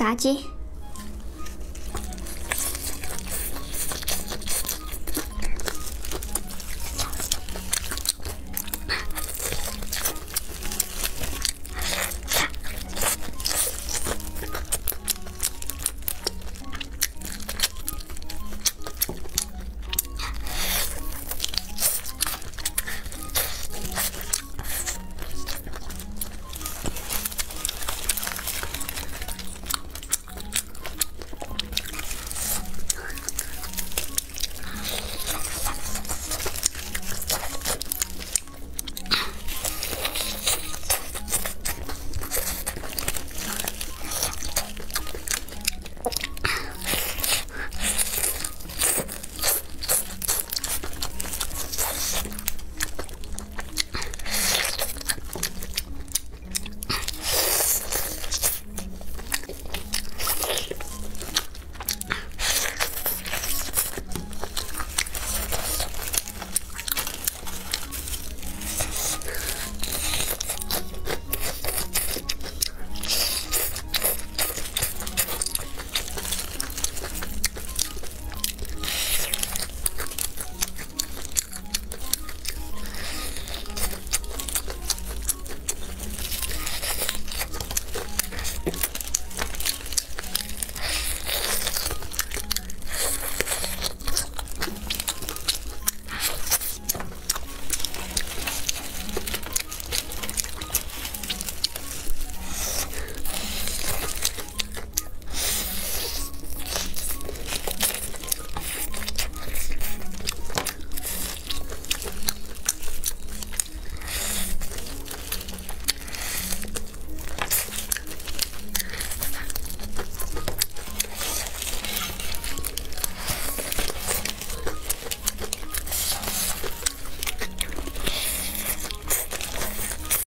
炸鸡